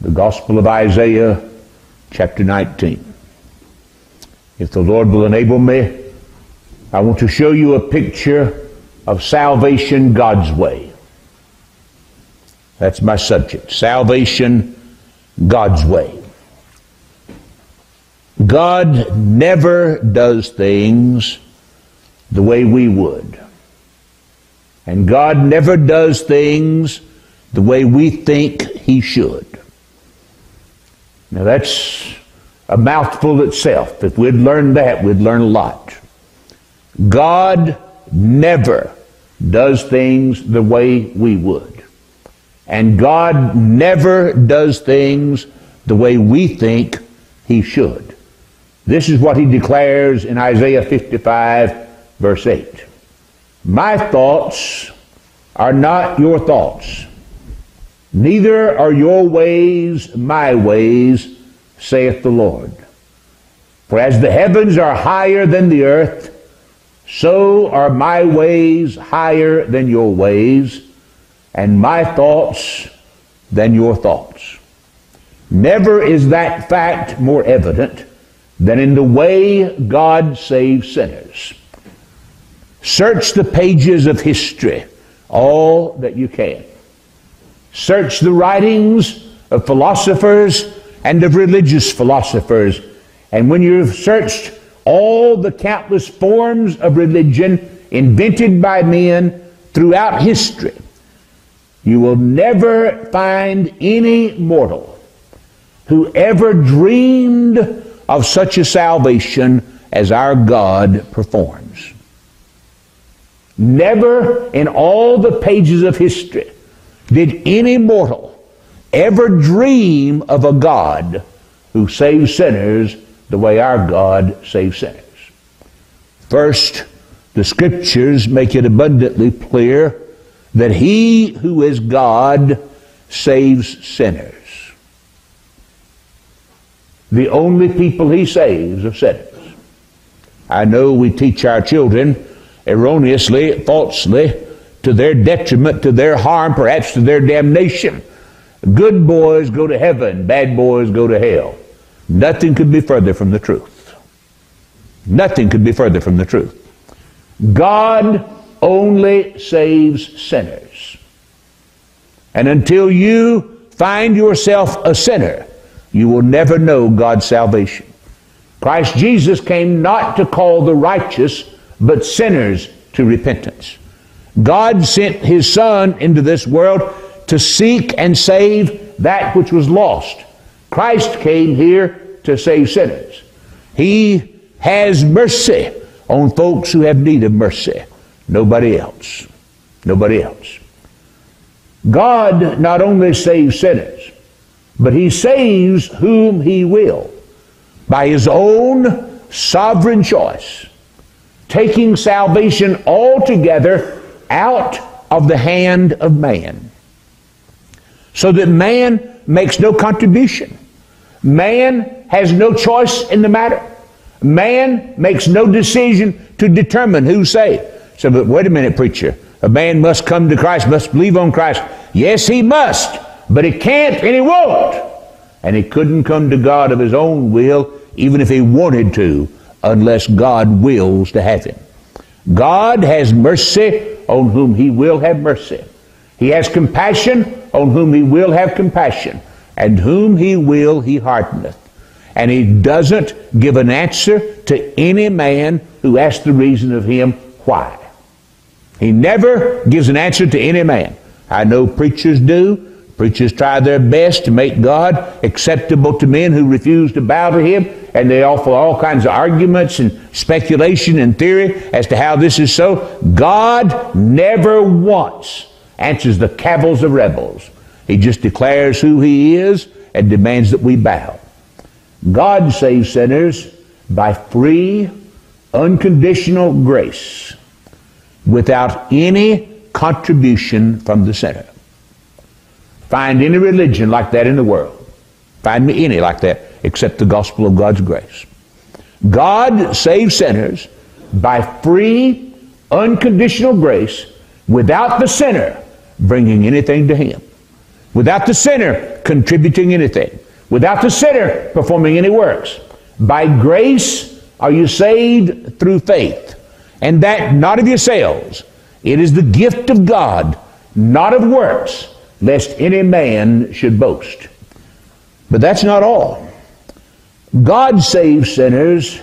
the Gospel of Isaiah, chapter 19. If the Lord will enable me, I want to show you a picture of salvation God's way. That's my subject. Salvation God's way. God never does things the way we would. And God never does things the way we think He should. Now that's a mouthful itself. If we'd learn that, we'd learn a lot. God never does things the way we would. And God never does things the way we think He should. This is what He declares in Isaiah 55, verse 8. My thoughts are not your thoughts, neither are your ways my ways, saith the Lord. For as the heavens are higher than the earth, so are my ways higher than your ways, and my thoughts than your thoughts. Never is that fact more evident than in the way God saves sinners. Search the pages of history, all that you can. Search the writings of philosophers and of religious philosophers. And when you've searched all the countless forms of religion invented by men throughout history, you will never find any mortal who ever dreamed of such a salvation as our God performs. Never in all the pages of history did any mortal ever dream of a God who saves sinners the way our God saves sinners. First, the scriptures make it abundantly clear that he who is God saves sinners. The only people he saves are sinners. I know we teach our children erroneously, falsely, to their detriment, to their harm, perhaps to their damnation. Good boys go to heaven, bad boys go to hell. Nothing could be further from the truth. Nothing could be further from the truth. God only saves sinners. And until you find yourself a sinner, you will never know God's salvation. Christ Jesus came not to call the righteous, but sinners to repentance. God sent His Son into this world to seek and save that which was lost. Christ came here to save sinners. He has mercy on folks who have need of mercy. Nobody else. Nobody else. God not only saves sinners, but He saves whom He will by His own sovereign choice, taking salvation altogether out of the hand of man so that man makes no contribution. Man has no choice in the matter. Man makes no decision to determine who's saved. So, but wait a minute, preacher. A man must come to Christ, must believe on Christ. Yes, he must, but he can't and he won't. And he couldn't come to God of his own will, even if he wanted to, unless God wills to have him. God has mercy on whom he will have mercy. He has compassion on whom he will have compassion, and whom he will he hardeneth. And he doesn't give an answer to any man who asks the reason of him why. He never gives an answer to any man. I know preachers do. Preachers try their best to make God acceptable to men who refuse to bow to Him, and they offer all kinds of arguments and speculation and theory as to how this is so. God never once answers the cavils of rebels. He just declares who He is and demands that we bow. God saves sinners by free, unconditional grace without any contribution from the sinner. Find any religion like that in the world. Find me any like that except the gospel of God's grace. God saves sinners by free, unconditional grace without the sinner bringing anything to Him. without the sinner contributing anything, without the sinner performing any works. By grace are you saved through faith, and that not of yourselves. It is the gift of God, not of works, lest any man should boast. But that's not all. God saves sinners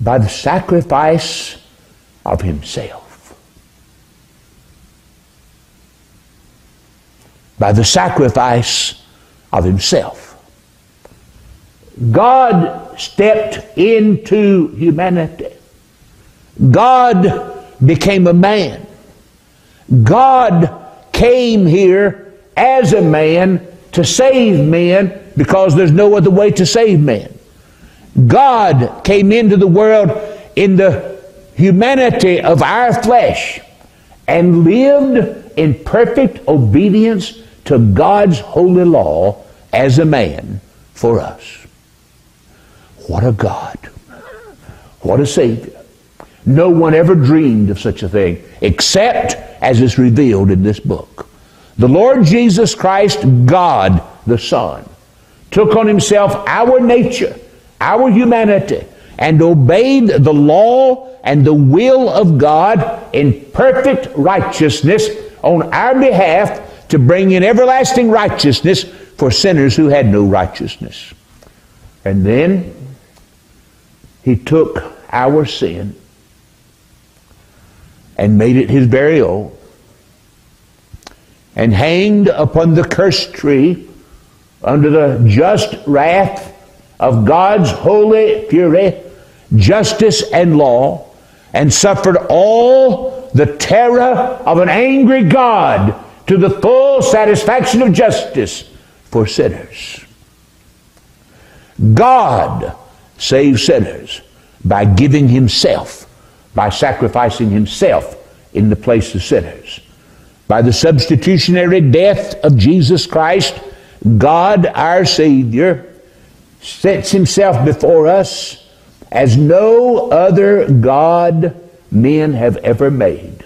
by the sacrifice of himself. By the sacrifice of himself. God stepped into humanity. God became a man. God came here as a man to save men because there's no other way to save men. God came into the world in the humanity of our flesh and lived in perfect obedience to God's holy law as a man for us. What a God. What a Savior. No one ever dreamed of such a thing except as is revealed in this book. The Lord Jesus Christ, God the Son, took on himself our nature, our humanity, and obeyed the law and the will of God in perfect righteousness on our behalf to bring in everlasting righteousness for sinners who had no righteousness. And then he took our sin and made it his very own and hanged upon the cursed tree under the just wrath of God's holy fury, justice, and law, and suffered all the terror of an angry God to the full satisfaction of justice for sinners. God saves sinners by giving himself, by sacrificing himself in the place of sinners. By the substitutionary death of Jesus Christ, God our Savior sets himself before us as no other God men have ever made.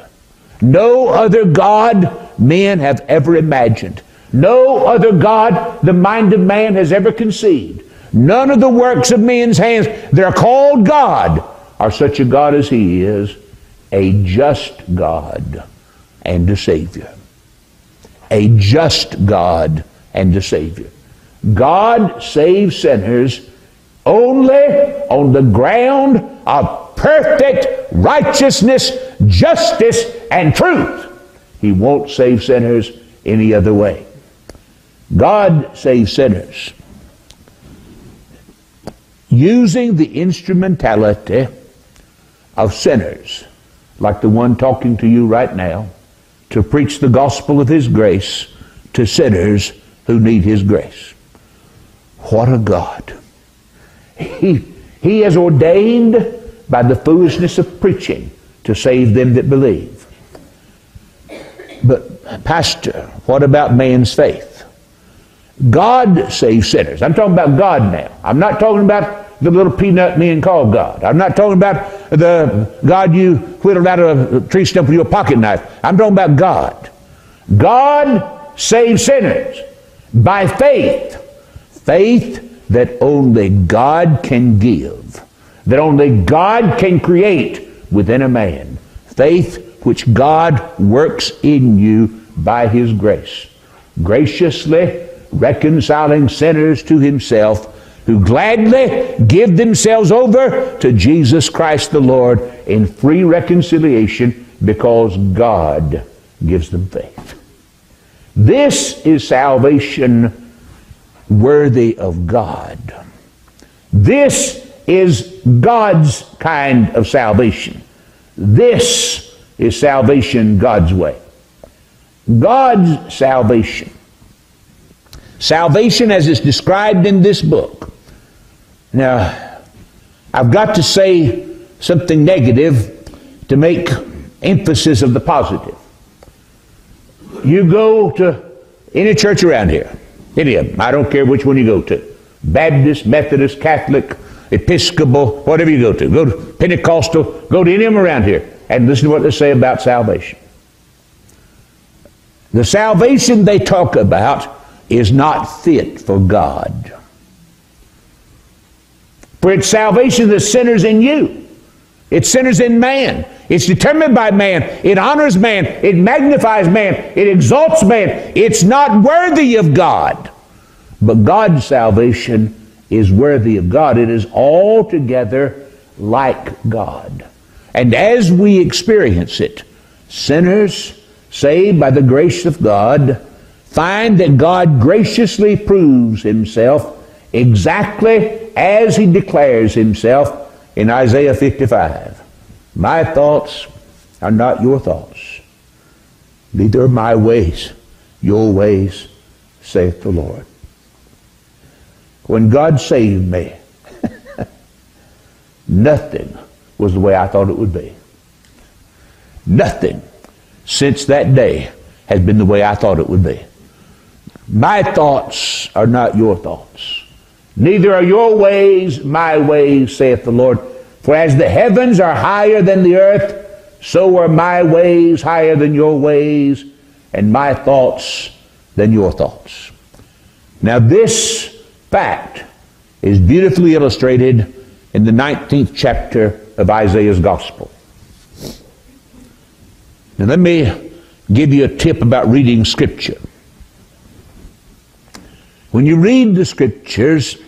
No other God men have ever imagined. No other God the mind of man has ever conceived. None of the works of men's hands that are called God are such a God as He is, a just God and a Savior. A just God and a Savior. God saves sinners only on the ground of perfect righteousness, justice, and truth. He won't save sinners any other way. God saves sinners using the instrumentality of sinners, like the one talking to you right now, to preach the gospel of His grace to sinners who need His grace. What a God. He, he has ordained by the foolishness of preaching to save them that believe. But, Pastor, what about man's faith? God saves sinners. I'm talking about God now. I'm not talking about the little peanut men call God. I'm not talking about the God you whittled out of a tree stump with your pocket knife. I'm talking about God. God saves sinners by faith. Faith that only God can give, that only God can create within a man. Faith which God works in you by His grace. Graciously reconciling sinners to Himself who gladly give themselves over to Jesus Christ the Lord in free reconciliation because God gives them faith. This is salvation worthy of God. This is God's kind of salvation. This is salvation God's way. God's salvation. Salvation as it's described in this book. Now, I've got to say something negative to make emphasis of the positive. You go to any church around here, any of them, I don't care which one you go to Baptist, Methodist, Catholic, Episcopal, whatever you go to, go to Pentecostal, go to any of them around here and listen to what they say about salvation. The salvation they talk about is not fit for God. For it's salvation that sinners in you. It's sinners in man. It's determined by man. It honors man. It magnifies man. It exalts man. It's not worthy of God. But God's salvation is worthy of God. It is altogether like God. And as we experience it, sinners saved by the grace of God find that God graciously proves himself exactly as he declares himself in Isaiah 55. My thoughts are not your thoughts, neither are my ways your ways, saith the Lord. When God saved me, nothing was the way I thought it would be. Nothing since that day has been the way I thought it would be. My thoughts are not your thoughts. Neither are your ways my ways, saith the Lord. For as the heavens are higher than the earth, so are my ways higher than your ways, and my thoughts than your thoughts. Now, this fact is beautifully illustrated in the 19th chapter of Isaiah's Gospel. Now, let me give you a tip about reading Scripture. When you read the Scriptures,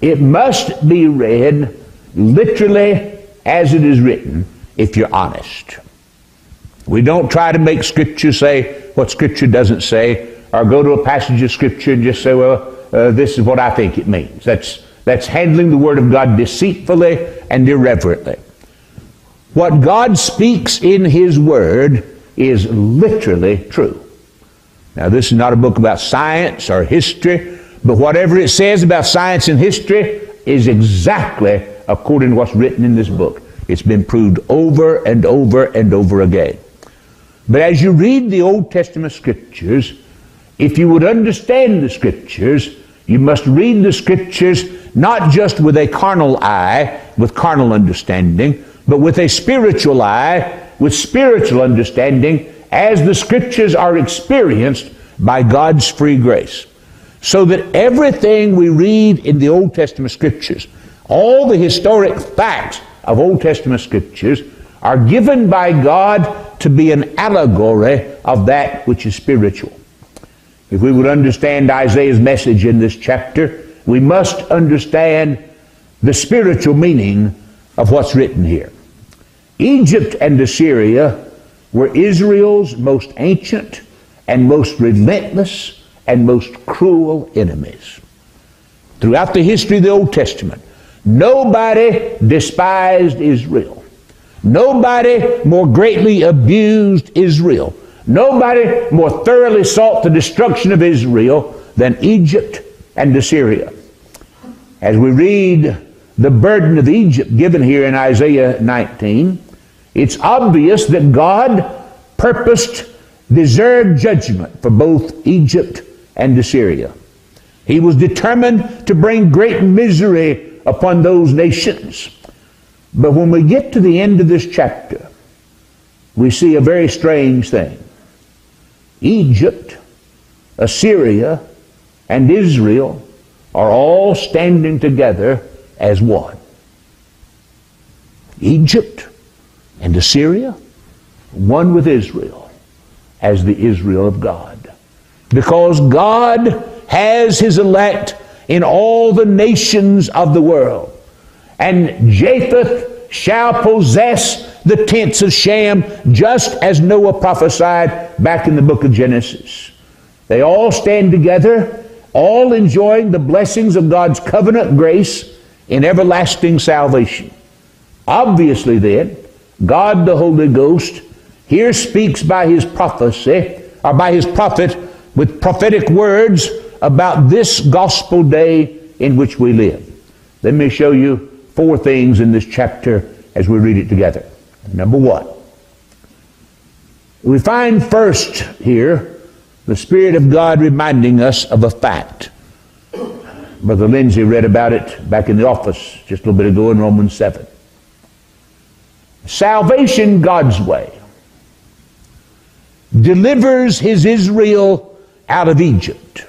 it must be read literally as it is written if you're honest. We don't try to make Scripture say what Scripture doesn't say, or go to a passage of Scripture and just say, well, uh, this is what I think it means. That's, that's handling the Word of God deceitfully and irreverently. What God speaks in His Word is literally true. Now, this is not a book about science or history, but whatever it says about science and history is exactly according to what's written in this book. It's been proved over and over and over again. But as you read the Old Testament scriptures, if you would understand the scriptures, you must read the scriptures not just with a carnal eye, with carnal understanding, but with a spiritual eye, with spiritual understanding, as the scriptures are experienced by God's free grace. So that everything we read in the Old Testament scriptures, all the historic facts of Old Testament scriptures, are given by God to be an allegory of that which is spiritual. If we would understand Isaiah's message in this chapter, we must understand the spiritual meaning of what's written here. Egypt and Assyria were Israel's most ancient and most relentless and most cruel enemies. Throughout the history of the Old Testament, nobody despised Israel. Nobody more greatly abused Israel Nobody more thoroughly sought the destruction of Israel than Egypt and Assyria. As we read the burden of Egypt given here in Isaiah 19, it's obvious that God purposed deserved judgment for both Egypt and Assyria. He was determined to bring great misery upon those nations. But when we get to the end of this chapter, we see a very strange thing. Egypt, Assyria, and Israel are all standing together as one. Egypt and Assyria, one with Israel as the Israel of God. Because God has his elect in all the nations of the world. And Japheth shall possess the tents of Shem, just as Noah prophesied back in the book of Genesis. They all stand together, all enjoying the blessings of God's covenant grace in everlasting salvation. Obviously, then, God the Holy Ghost here speaks by his prophecy, or by his prophet, with prophetic words about this gospel day in which we live. Let me show you four things in this chapter as we read it together. Number one, we find first here the Spirit of God reminding us of a fact. Brother Lindsay read about it back in the office just a little bit ago in Romans 7. Salvation God's way. delivers his Israel out of Egypt.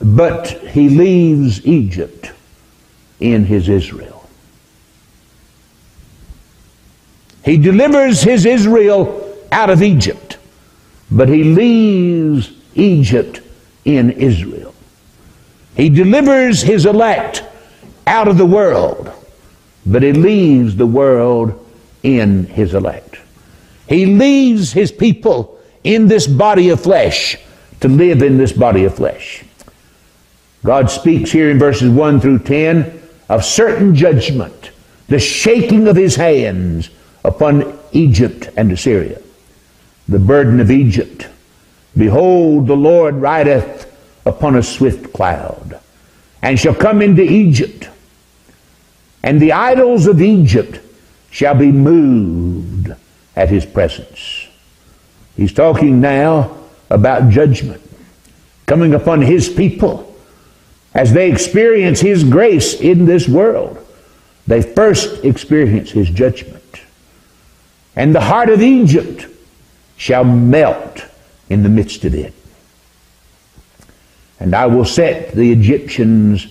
But he leaves Egypt in his Israel. He delivers his Israel out of Egypt, but he leaves Egypt in Israel. He delivers his elect out of the world, but he leaves the world in his elect. He leaves his people in this body of flesh to live in this body of flesh. God speaks here in verses 1 through 10 of certain judgment, the shaking of his hands upon Egypt and Assyria. The burden of Egypt. Behold, the Lord rideth upon a swift cloud, and shall come into Egypt. And the idols of Egypt shall be moved at his presence. He's talking now about judgment coming upon his people as they experience his grace in this world. They first experience his judgment. And the heart of Egypt shall melt in the midst of it. And I will set the Egyptians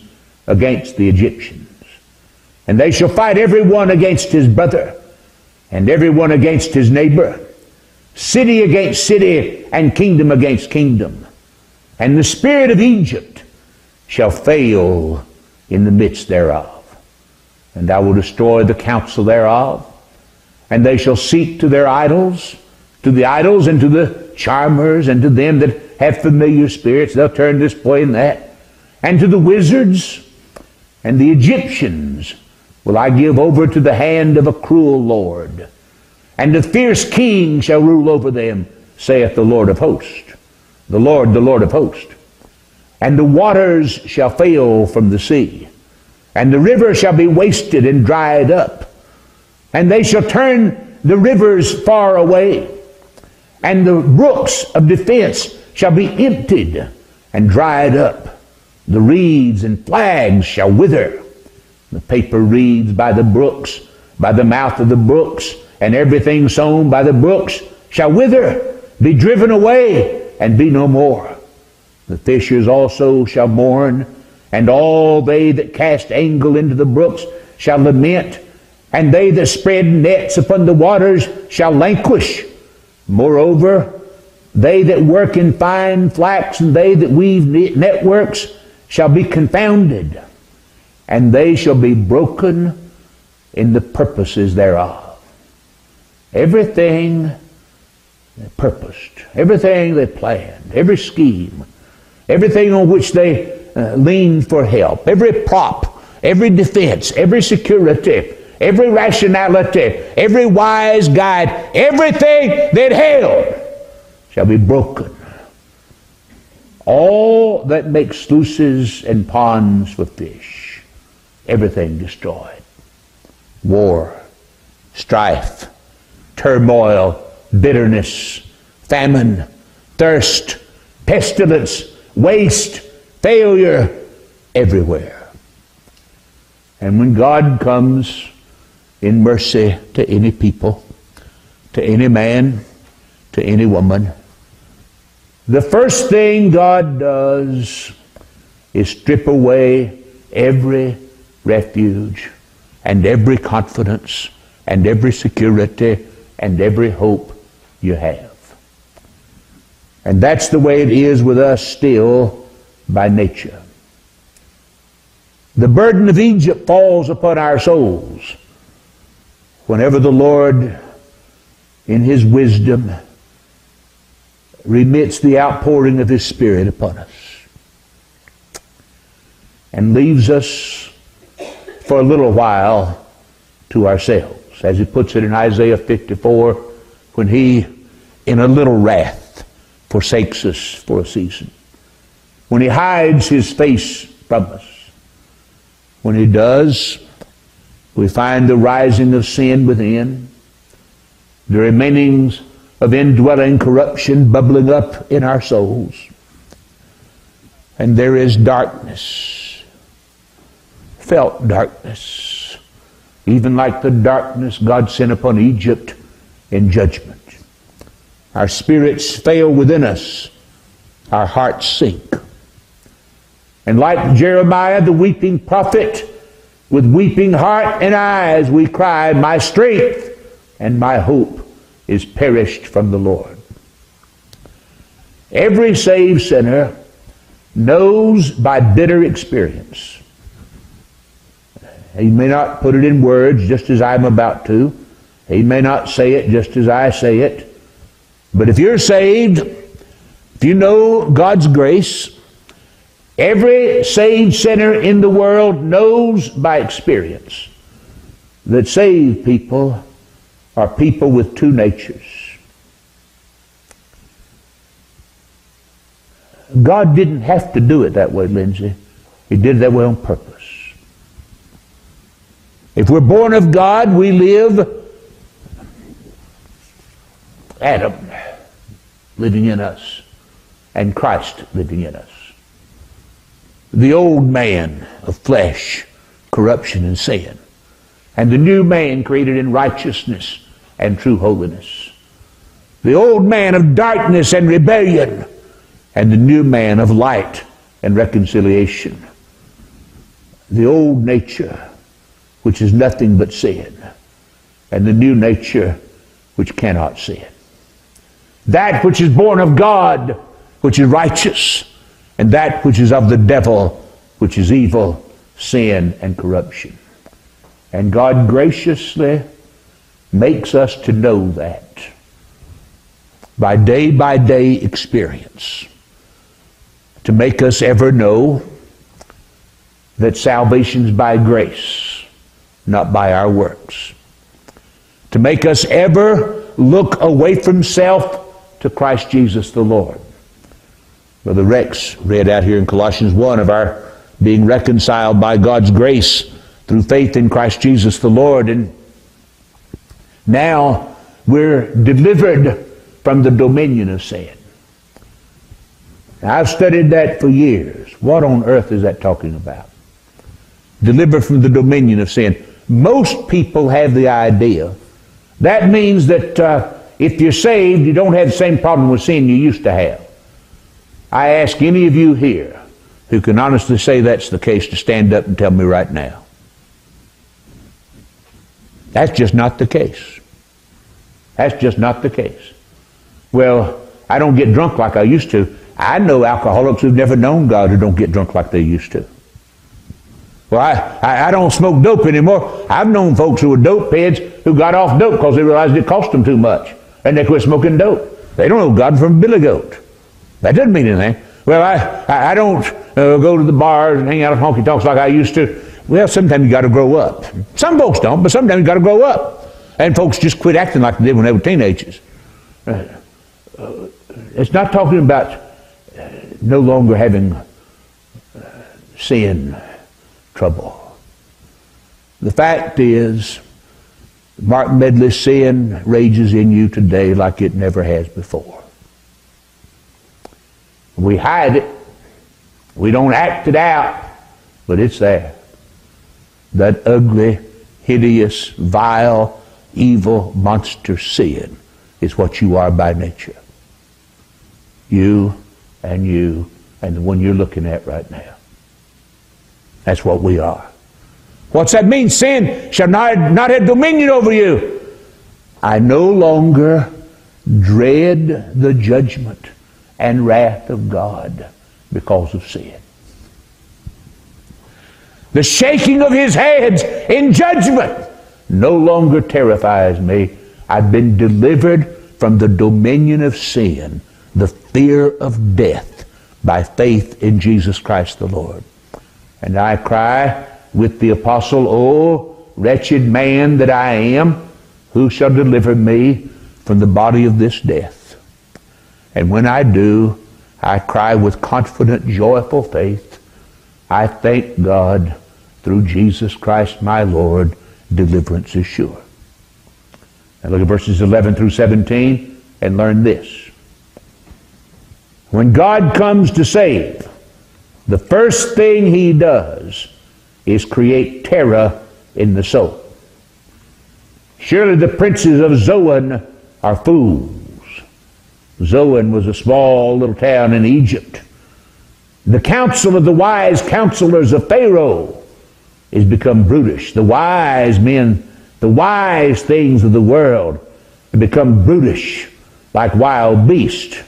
against the Egyptians. And they shall fight every one against his brother and every one against his neighbor, city against city, and kingdom against kingdom. And the spirit of Egypt shall fail in the midst thereof. And I will destroy the counsel thereof, and they shall seek to their idols, to the idols and to the charmers, and to them that have familiar spirits. They'll turn this way and that. And to the wizards and the Egyptians will I give over to the hand of a cruel Lord. And a fierce king shall rule over them, saith the Lord of hosts. The Lord, the Lord of hosts. And the waters shall fail from the sea, and the river shall be wasted and dried up. And they shall turn the rivers far away, and the brooks of defense shall be emptied and dried up. The reeds and flags shall wither the paper reeds by the brooks, by the mouth of the brooks, and everything sown by the brooks shall wither, be driven away, and be no more. The fishers also shall mourn, and all they that cast angle into the brooks shall lament, and they that spread nets upon the waters shall languish. Moreover, they that work in fine flax and they that weave networks shall be confounded and they shall be broken in the purposes thereof. Everything they purposed, everything they planned, every scheme, everything on which they uh, leaned for help, every prop, every defense, every security, every rationality, every wise guide, everything that held shall be broken. All that makes sluices and ponds for fish everything destroyed. War, strife, turmoil, bitterness, famine, thirst, pestilence, waste, failure, everywhere. And when God comes in mercy to any people, to any man, to any woman, the first thing God does is strip away every refuge and every confidence and every security and every hope you have. And that's the way it is with us still by nature. The burden of Egypt falls upon our souls whenever the Lord, in His wisdom, remits the outpouring of His Spirit upon us and leaves us for a little while to ourselves. As he puts it in Isaiah 54, when he, in a little wrath, forsakes us for a season. When he hides his face from us. When he does, we find the rising of sin within, the remainings of indwelling corruption bubbling up in our souls. And there is darkness felt darkness, even like the darkness God sent upon Egypt in judgment. our spirits fail within us, our hearts sink. And like Jeremiah, the weeping prophet, with weeping heart and eyes, we cry, My strength and my hope is perished from the Lord. Every saved sinner knows by bitter experience. He may not put it in words just as I'm about to. He may not say it just as I say it. But if you're saved, if you know God's grace, every saved sinner in the world knows by experience that saved people are people with two natures. God didn't have to do it that way, Lindsay. He did it that way on purpose. If we're born of God, we live Adam living in us and Christ living in us. The old man of flesh, corruption and sin, and the new man created in righteousness and true holiness. The old man of darkness and rebellion, and the new man of light and reconciliation. The old nature, which is nothing but sin, and the new nature, which cannot sin. That which is born of God, which is righteous, and that which is of the devil, which is evil, sin, and corruption. And God graciously makes us to know that by day by day experience to make us ever know that salvation's by grace, not by our works. To make us ever look away from self to Christ Jesus the Lord. Brother Rex read out here in Colossians 1 of our being reconciled by God's grace through faith in Christ Jesus the Lord. And now we're delivered from the dominion of sin. Now, I've studied that for years. What on earth is that talking about? Delivered from the dominion of sin. Most people have the idea that means that uh, if you're saved, you don't have the same problem with sin you used to have. I ask any of you here who can honestly say that's the case to stand up and tell me right now. That's just not the case. That's just not the case. Well, I don't get drunk like I used to. I know alcoholics who've never known God who don't get drunk like they used to. Well, I, I, I, don't smoke dope anymore. I've known folks who were dope heads who got off dope because they realized it cost them too much. And they quit smoking dope. They don't know God from Billy Goat. That doesn't mean anything. Well, I, I, I don't uh, go to the bars and hang out with honky tonks like I used to. Well, sometimes you got to grow up. Some folks don't, but sometimes you got to grow up. And folks just quit acting like they did when they were teenagers. Uh, uh, it's not talking about no longer having uh, sin trouble. The fact is, Mark Medley's sin rages in you today like it never has before. We hide it. We don't act it out, but it's there. That ugly, hideous, vile, evil, monster sin is what you are by nature. You and you and the one you're looking at right now. That's what we are. What's that mean? Sin shall not, not have dominion over you. I no longer dread the judgment and wrath of God because of sin. The shaking of his head in judgment no longer terrifies me. I've been delivered from the dominion of sin the fear of death by faith in Jesus Christ the Lord. And I cry with the apostle, O wretched man that I am, who shall deliver me from the body of this death? And when I do, I cry with confident, joyful faith, I thank God through Jesus Christ my Lord, deliverance is sure. Now look at verses 11 through 17 and learn this. When God comes to save, the first thing he does is create terror in the soul. Surely the princes of Zoan are fools. Zoan was a small little town in Egypt. The counsel of the wise counselors of Pharaoh is become brutish. The wise men, the wise things of the world have become brutish like wild beasts.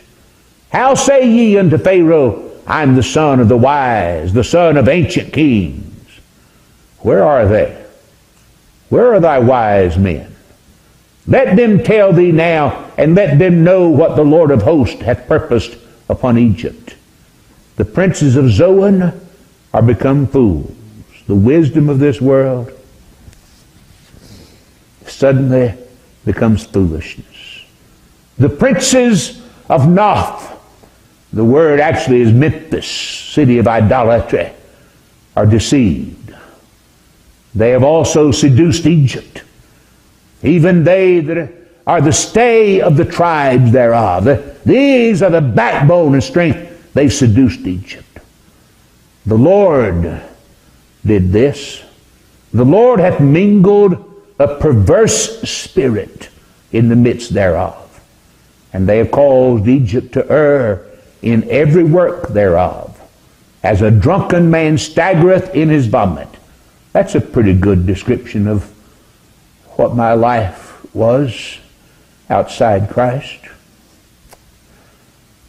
How say ye unto Pharaoh, I'm the son of the wise, the son of ancient kings? Where are they? Where are thy wise men? Let them tell thee now, and let them know what the Lord of hosts hath purposed upon Egypt. The princes of Zoan are become fools. The wisdom of this world suddenly becomes foolishness. The princes of Noph, the word actually is Memphis, city of idolatry, are deceived. They have also seduced Egypt. Even they that are the stay of the tribes thereof. These are the backbone and strength they seduced Egypt. The Lord did this. The Lord hath mingled a perverse spirit in the midst thereof. And they have caused Egypt to err in every work thereof, as a drunken man staggereth in his vomit. That's a pretty good description of what my life was outside Christ.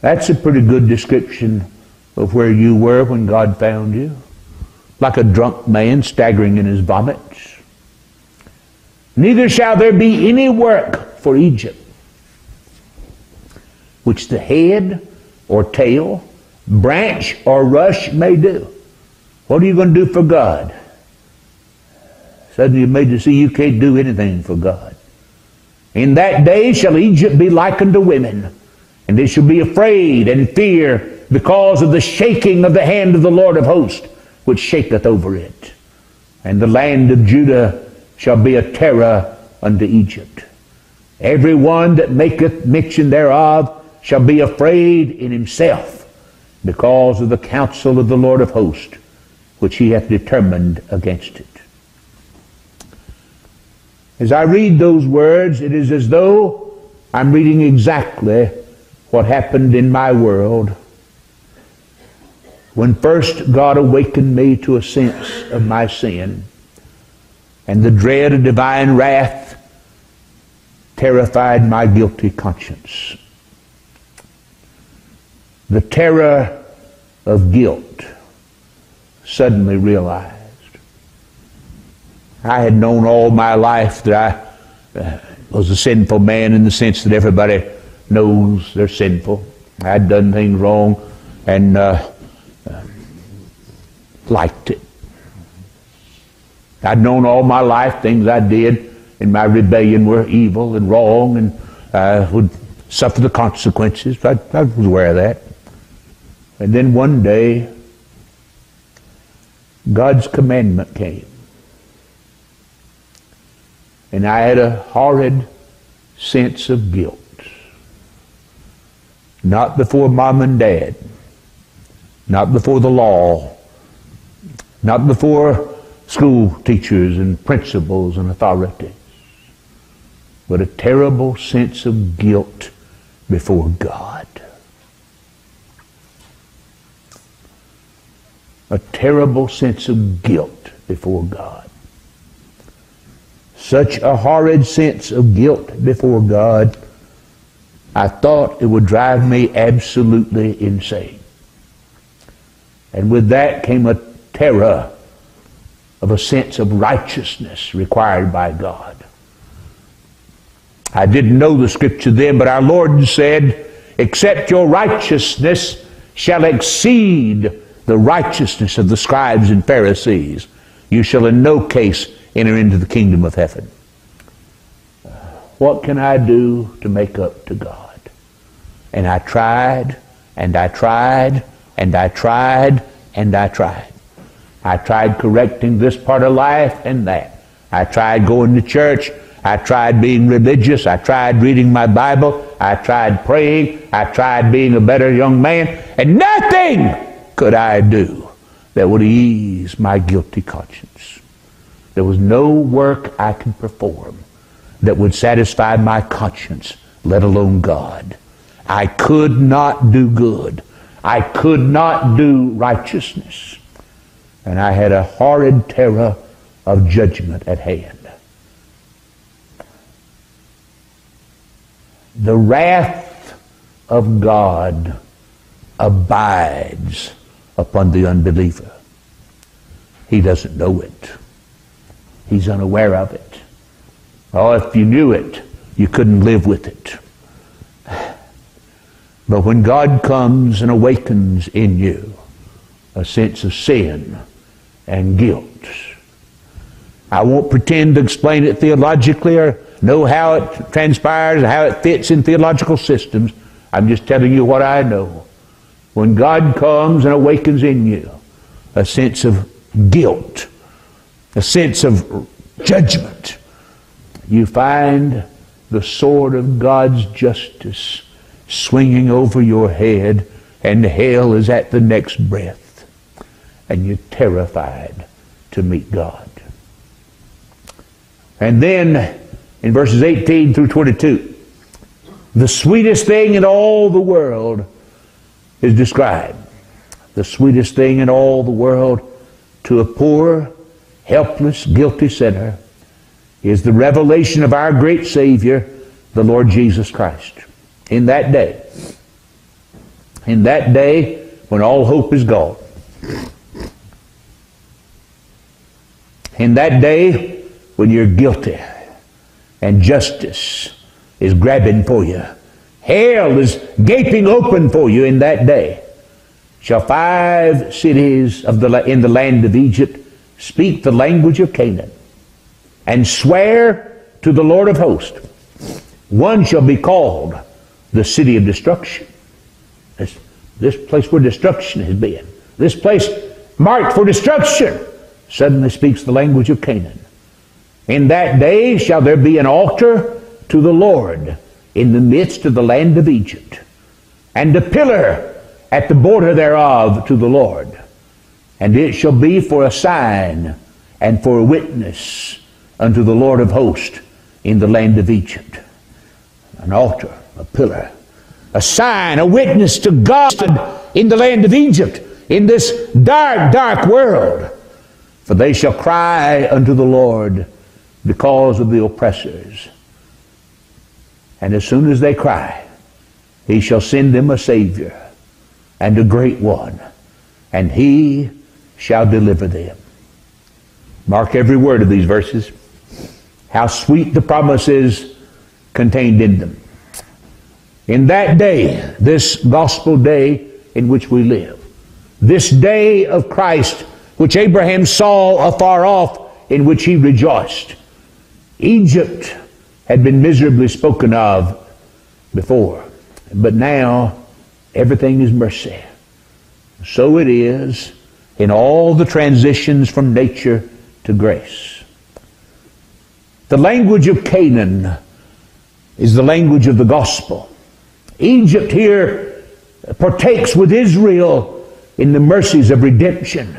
That's a pretty good description of where you were when God found you. Like a drunk man staggering in his vomit. Neither shall there be any work for Egypt, which the head or tail, branch or rush may do. What are you going to do for God? Suddenly you're made to see you can't do anything for God. In that day shall Egypt be likened to women and they shall be afraid and fear because of the shaking of the hand of the Lord of hosts, which shaketh over it. And the land of Judah shall be a terror unto Egypt. Every one that maketh mention thereof shall be afraid in himself because of the counsel of the Lord of hosts, which he hath determined against it. As I read those words, it is as though I'm reading exactly what happened in my world when first God awakened me to a sense of my sin and the dread of divine wrath terrified my guilty conscience. The terror of guilt suddenly realized. I had known all my life that I uh, was a sinful man in the sense that everybody knows they're sinful. I'd done things wrong and uh, uh, liked it. I'd known all my life things I did in my rebellion were evil and wrong and uh, would suffer the consequences. I, I was aware of that. And then one day, God's commandment came. And I had a horrid sense of guilt. Not before mom and dad. Not before the law. Not before school teachers and principals and authorities. But a terrible sense of guilt before God. A terrible sense of guilt before God. Such a horrid sense of guilt before God I thought it would drive me absolutely insane. And with that came a terror of a sense of righteousness required by God. I didn't know the scripture then, but our Lord said, Except your righteousness shall exceed the righteousness of the scribes and Pharisees, you shall in no case enter into the kingdom of heaven. What can I do to make up to God? And I tried, and I tried, and I tried, and I tried. I tried correcting this part of life and that. I tried going to church. I tried being religious. I tried reading my Bible. I tried praying. I tried being a better young man. And nothing could I do that would ease my guilty conscience. There was no work I could perform that would satisfy my conscience, let alone God. I could not do good. I could not do righteousness. And I had a horrid terror of judgment at hand. The wrath of God abides upon the unbeliever. He doesn't know it. He's unaware of it. Oh, if you knew it, you couldn't live with it. But when God comes and awakens in you a sense of sin and guilt, I won't pretend to explain it theologically or know how it transpires, or how it fits in theological systems. I'm just telling you what I know. When God comes and awakens in you a sense of guilt, a sense of judgment, you find the sword of God's justice swinging over your head, and hell is at the next breath, and you're terrified to meet God. And then in verses 18 through 22, the sweetest thing in all the world is described. The sweetest thing in all the world to a poor, helpless, guilty sinner is the revelation of our great Savior, the Lord Jesus Christ. In that day, in that day when all hope is gone, in that day when you're guilty and justice is grabbing for you, hell is gaping open for you in that day, shall five cities of the, in the land of Egypt speak the language of Canaan and swear to the Lord of hosts. One shall be called the city of destruction. This, this place where destruction has been. This place marked for destruction suddenly speaks the language of Canaan. In that day shall there be an altar to the Lord in the midst of the land of Egypt, and a pillar at the border thereof to the Lord. And it shall be for a sign and for a witness unto the Lord of hosts in the land of Egypt. An altar, a pillar, a sign, a witness to God in the land of Egypt, in this dark, dark world. For they shall cry unto the Lord because of the oppressors. And as soon as they cry, he shall send them a Savior and a great one, and he shall deliver them. Mark every word of these verses how sweet the promises contained in them. In that day, this gospel day in which we live, this day of Christ, which Abraham saw afar off, in which he rejoiced, Egypt had been miserably spoken of before, but now everything is mercy. So it is in all the transitions from nature to grace. The language of Canaan is the language of the gospel. Egypt here partakes with Israel in the mercies of redemption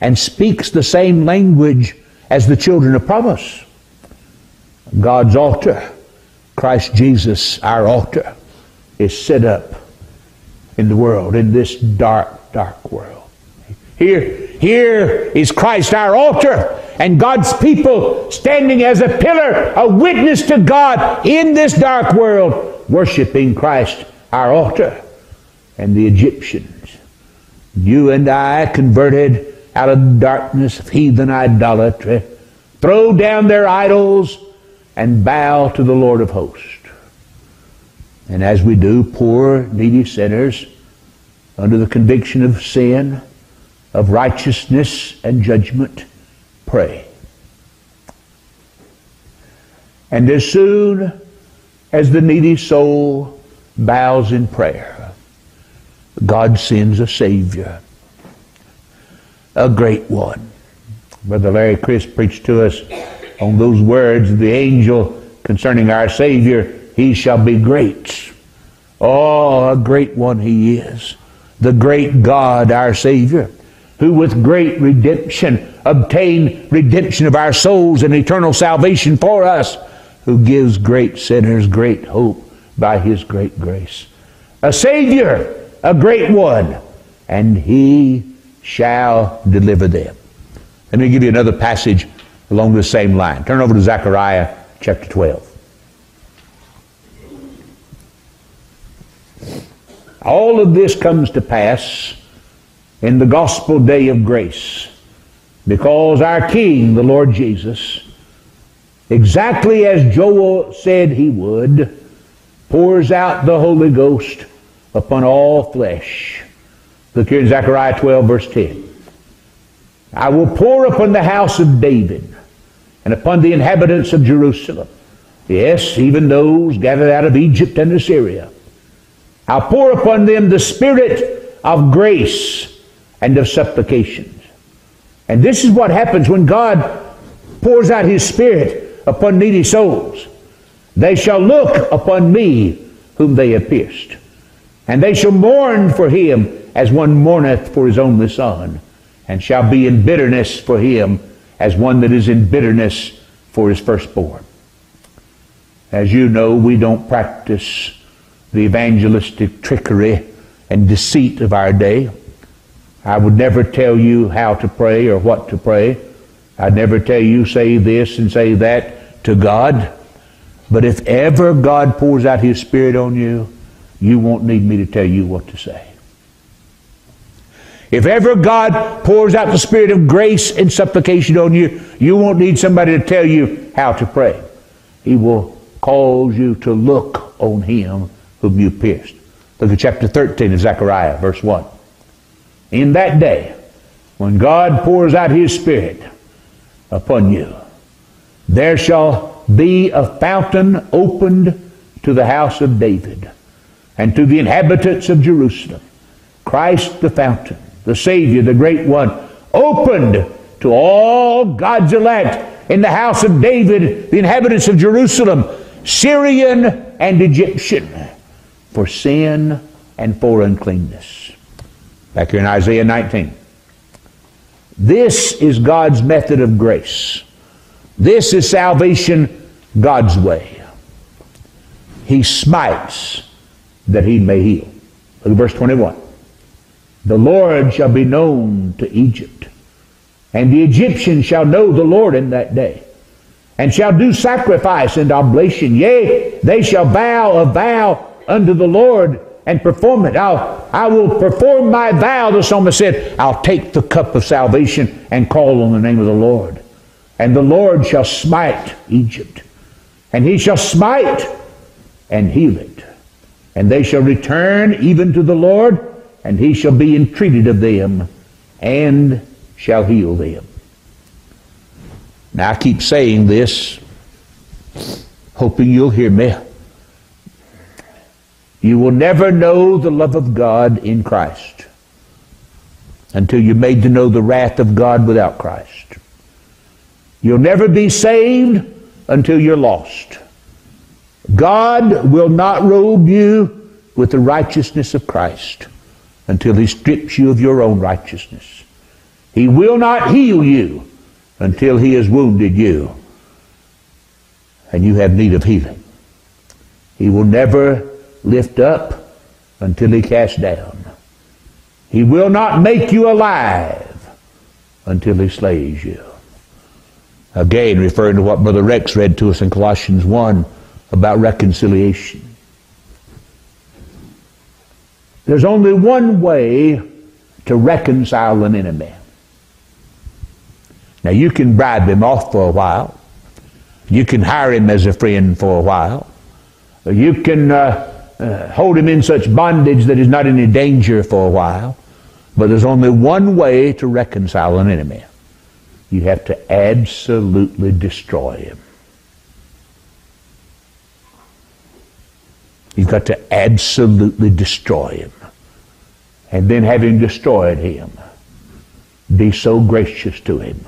and speaks the same language as the children of promise. God's altar, Christ Jesus, our altar, is set up in the world, in this dark, dark world. Here, here is Christ, our altar, and God's people standing as a pillar, a witness to God in this dark world, worshiping Christ, our altar. And the Egyptians, you and I converted out of the darkness of heathen idolatry, throw down their idols and bow to the Lord of hosts. And as we do, poor, needy sinners, under the conviction of sin, of righteousness and judgment, pray. And as soon as the needy soul bows in prayer, God sends a Savior, a great one. Brother Larry Criss preached to us on those words of the angel concerning our Savior, He shall be great. Oh, a great one He is. The great God, our Savior who with great redemption obtained redemption of our souls and eternal salvation for us, who gives great sinners great hope by his great grace. a Savior, a great one, and he shall deliver them. Let me give you another passage along the same line. Turn over to Zechariah chapter 12. All of this comes to pass in the gospel day of grace because our King, the Lord Jesus, exactly as Joel said he would, pours out the Holy Ghost upon all flesh. Look here in Zechariah 12, verse 10. I will pour upon the house of David and upon the inhabitants of Jerusalem. Yes, even those gathered out of Egypt and Assyria. I'll pour upon them the spirit of grace and of supplications. And this is what happens when God pours out his spirit upon needy souls. They shall look upon me whom they have pierced. And they shall mourn for him as one mourneth for his only son, and shall be in bitterness for him as one that is in bitterness for his firstborn. As you know, we don't practice the evangelistic trickery and deceit of our day. I would never tell you how to pray or what to pray. I'd never tell you say this and say that to God. But if ever God pours out His Spirit on you, you won't need me to tell you what to say. If ever God pours out the Spirit of grace and supplication on you, you won't need somebody to tell you how to pray. He will cause you to look on Him whom you pierced. Look at chapter 13 of Zechariah, verse 1. In that day, when God pours out His Spirit upon you, there shall be a fountain opened to the house of David and to the inhabitants of Jerusalem. Christ the fountain the Savior, the great one, opened to all God's elect in the house of David, the inhabitants of Jerusalem, Syrian and Egyptian, for sin and for uncleanness. Back here in Isaiah 19. This is God's method of grace. This is salvation God's way. He smites that he may heal. Look at verse 21. The Lord shall be known to Egypt, and the Egyptians shall know the Lord in that day, and shall do sacrifice and oblation. Yea, they shall vow a vow unto the Lord and perform it. I'll, I will perform my vow, the psalmist said. I'll take the cup of salvation and call on the name of the Lord. And the Lord shall smite Egypt, and he shall smite and heal it. And they shall return even to the Lord and he shall be entreated of them and shall heal them. Now I keep saying this, hoping you'll hear me. You will never know the love of God in Christ until you're made to know the wrath of God without Christ. You'll never be saved until you're lost. God will not robe you with the righteousness of Christ until he strips you of your own righteousness. He will not heal you until he has wounded you and you have need of healing. He will never lift up until he casts down. He will not make you alive until he slays you. Again, referring to what Brother Rex read to us in Colossians 1 about reconciliation. There's only one way to reconcile an enemy. Now, you can bribe him off for a while. You can hire him as a friend for a while. You can uh, uh, hold him in such bondage that he's not in any danger for a while. But there's only one way to reconcile an enemy. You have to absolutely destroy him. You've got to absolutely destroy him. And then having destroyed him, be so gracious to him,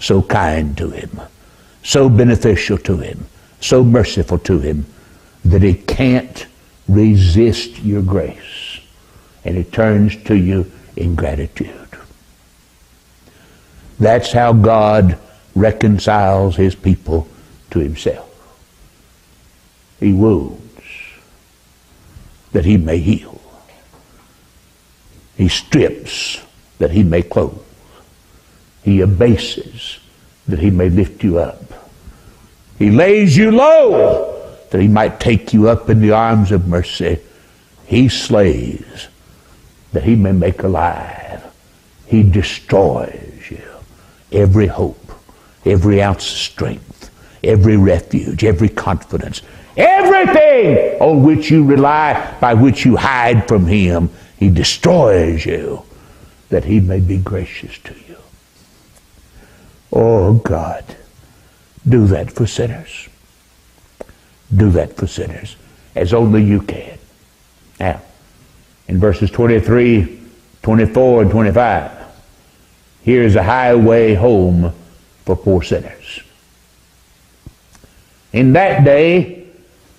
so kind to him, so beneficial to him, so merciful to him, that he can't resist your grace. And he turns to you in gratitude. That's how God reconciles his people to himself. He wounds that he may heal. He strips that he may clothe. He abases that he may lift you up. He lays you low that he might take you up in the arms of mercy. He slays that he may make alive. He destroys you. Every hope, every ounce of strength, every refuge, every confidence, everything on which you rely, by which you hide from him, he destroys you that he may be gracious to you. Oh God, do that for sinners. Do that for sinners as only you can. Now, in verses 23, 24, and 25, here's a highway home for poor sinners. In that day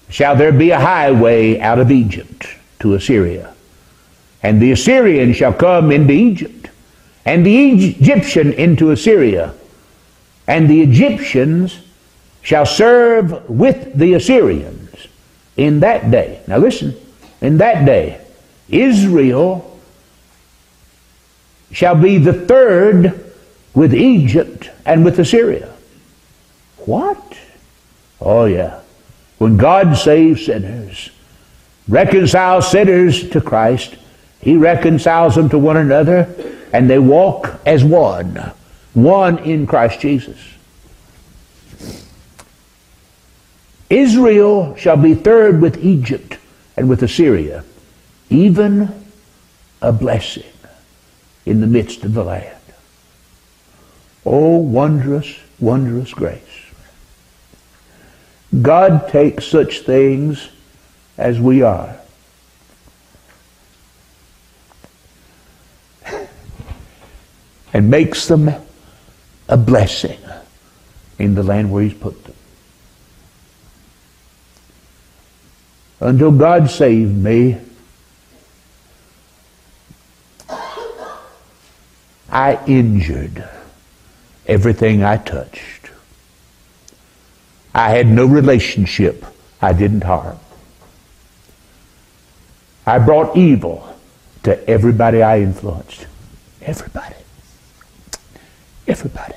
shall there be a highway out of Egypt to Assyria. And the Assyrian shall come into Egypt, and the Egyptian into Assyria. And the Egyptians shall serve with the Assyrians in that day. Now listen, in that day, Israel shall be the third with Egypt and with Assyria. What? Oh, yeah. When God saves sinners, reconciles sinners to Christ, He reconciles them to one another, and they walk as one one in Christ Jesus. Israel shall be third with Egypt and with Assyria, even a blessing in the midst of the land. Oh, wondrous, wondrous grace. God takes such things as we are. And makes them a blessing in the land where He's put them. Until God saved me, I injured everything I touched. I had no relationship I didn't harm. I brought evil to everybody I influenced. Everybody. Everybody.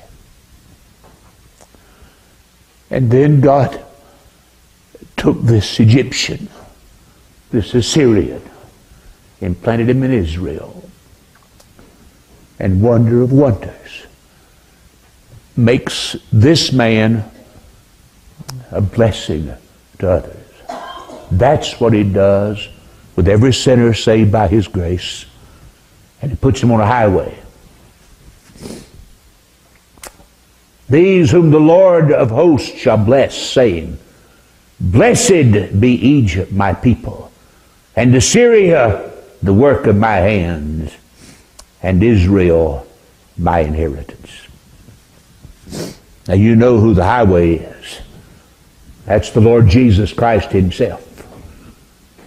And then God took this Egyptian, this Assyrian, and planted him in Israel. And wonder of wonders makes this man a blessing to others. That's what he does with every sinner saved by his grace. And he puts him on a highway These whom the Lord of hosts shall bless, saying, Blessed be Egypt, my people, and Assyria, the work of my hands, and Israel, my inheritance. Now you know who the highway is. That's the Lord Jesus Christ himself.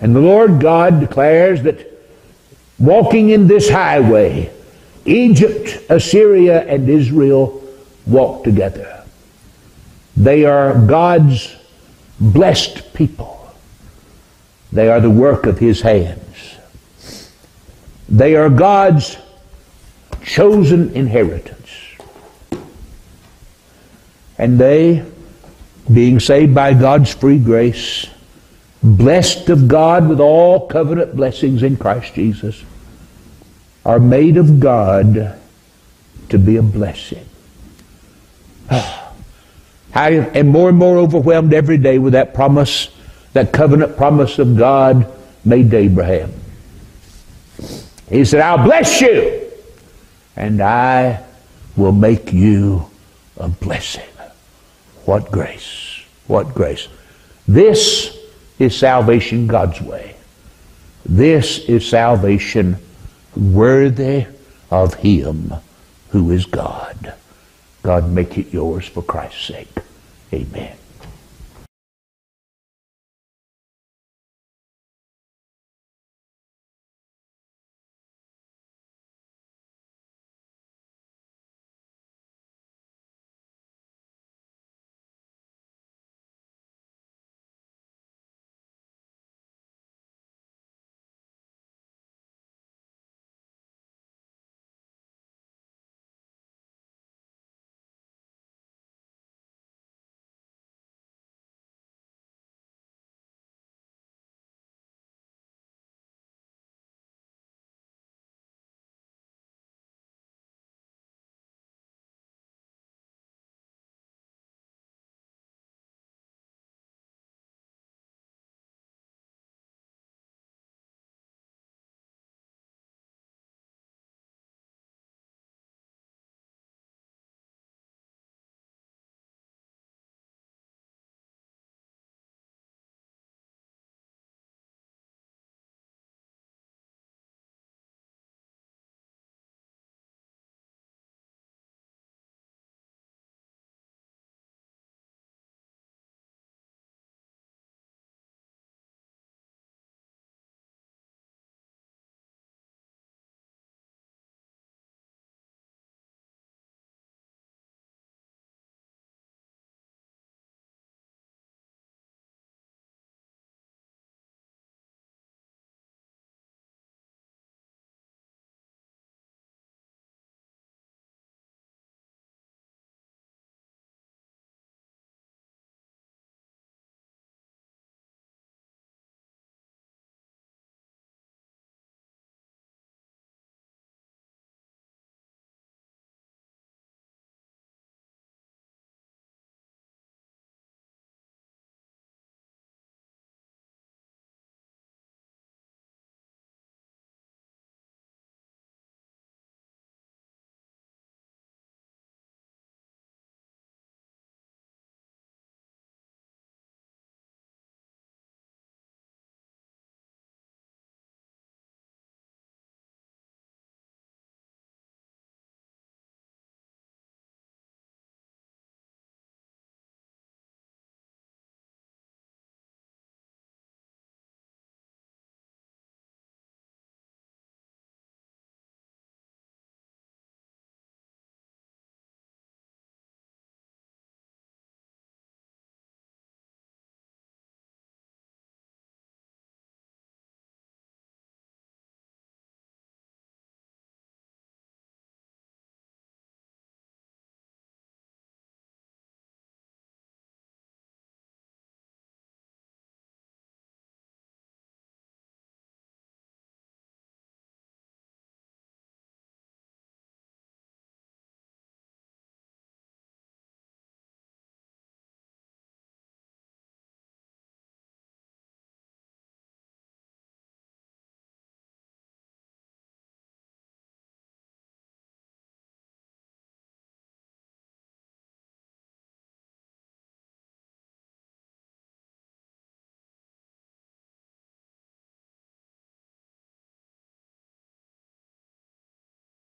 And the Lord God declares that walking in this highway, Egypt, Assyria, and Israel walk together. They are God's blessed people. They are the work of His hands. They are God's chosen inheritance. And they, being saved by God's free grace, blessed of God with all covenant blessings in Christ Jesus, are made of God to be a blessing. I am more and more overwhelmed every day with that promise, that covenant promise of God made to Abraham. He said, I'll bless you, and I will make you a blessing. What grace! What grace. This is salvation God's way. This is salvation worthy of Him who is God. God, make it yours for Christ's sake. Amen.